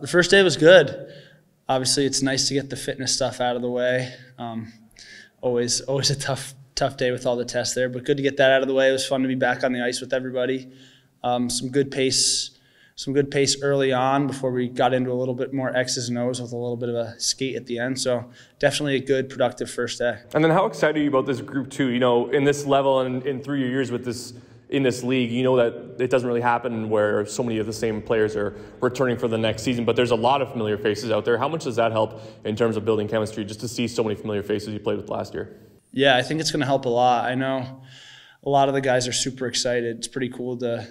The first day was good. Obviously, it's nice to get the fitness stuff out of the way. Um, always, always a tough, tough day with all the tests there, but good to get that out of the way. It was fun to be back on the ice with everybody. Um, some good pace, some good pace early on before we got into a little bit more X's and O's with a little bit of a skate at the end. So definitely a good, productive first day. And then, how excited are you about this group too? You know, in this level and in your years with this in this league, you know that it doesn't really happen where so many of the same players are returning for the next season, but there's a lot of familiar faces out there. How much does that help in terms of building chemistry just to see so many familiar faces you played with last year? Yeah, I think it's going to help a lot. I know a lot of the guys are super excited. It's pretty cool to,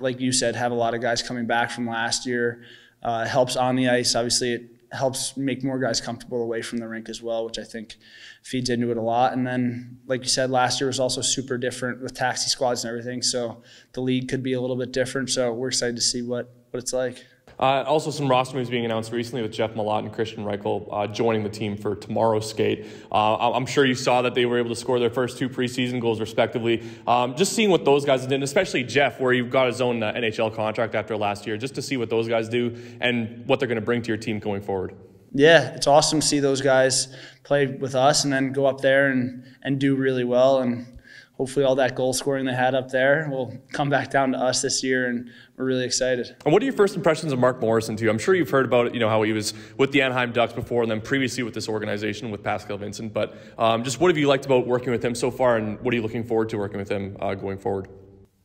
like you said, have a lot of guys coming back from last year. Uh, helps on the ice. Obviously, it helps make more guys comfortable away from the rink as well, which I think feeds into it a lot. And then, like you said, last year was also super different with taxi squads and everything. So the league could be a little bit different. So we're excited to see what, what it's like. Uh, also, some roster moves being announced recently with Jeff Malott and Kristian Reichel uh, joining the team for tomorrow's skate. Uh, I'm sure you saw that they were able to score their first two preseason goals, respectively. Um, just seeing what those guys did, especially Jeff, where he got his own uh, NHL contract after last year, just to see what those guys do and what they're going to bring to your team going forward yeah, it's awesome to see those guys play with us and then go up there and, and do really well. And hopefully, all that goal scoring they had up there will come back down to us this year, and we're really excited. And what are your first impressions of Mark Morrison, too? I'm sure you've heard about it, you know, how he was with the Anaheim Ducks before and then previously with this organization with Pascal Vincent. But um, just what have you liked about working with him so far, and what are you looking forward to working with him uh, going forward?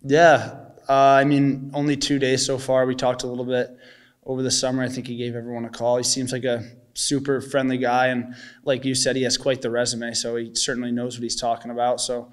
Yeah, uh, I mean, only two days so far. We talked a little bit over the summer. I think he gave everyone a call. He seems like a super friendly guy, and like you said, he has quite the resume. So he certainly knows what he's talking about. So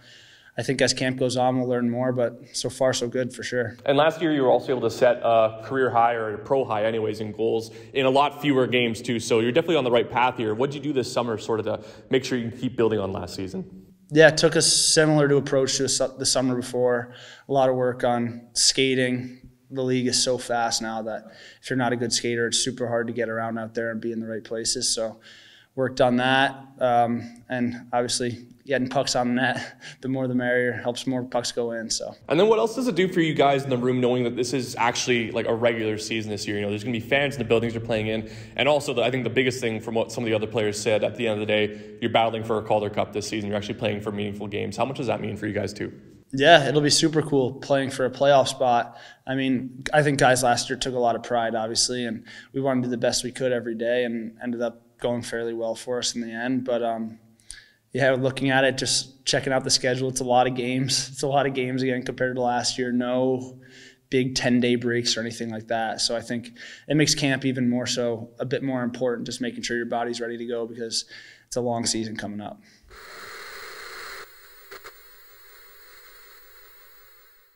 I think as camp goes on, we'll learn more. But so far, so good for sure. And last year, you were also able to set a career high or a pro high, anyways, in goals in a lot fewer games too. So you're definitely on the right path here. What did you do this summer, sort of, to make sure you can keep building on last season? Yeah, it took us similar to approach to the summer before. A lot of work on skating, the league is so fast now that if you're not a good skater, it's super hard to get around out there and be in the right places. So worked on that, um, and obviously getting pucks on net, the more the merrier. Helps more pucks go in. So. And then what else does it do for you guys in the room, knowing that this is actually like a regular season this year? You know, there's going to be fans in the buildings you're playing in, and also the, I think the biggest thing from what some of the other players said at the end of the day, you're battling for a Calder Cup this season. You're actually playing for meaningful games. How much does that mean for you guys too? Yeah, it'll be super cool playing for a playoff spot. I mean, I think guys last year took a lot of pride, obviously, and we wanted to do the best we could every day, and ended up going fairly well for us in the end. But um, yeah, looking at it, just checking out the schedule, it's a lot of games. It's a lot of games again compared to last year. No big 10 day breaks or anything like that. So I think it makes camp even more so, a bit more important, just making sure your body's ready to go because it's a long season coming up.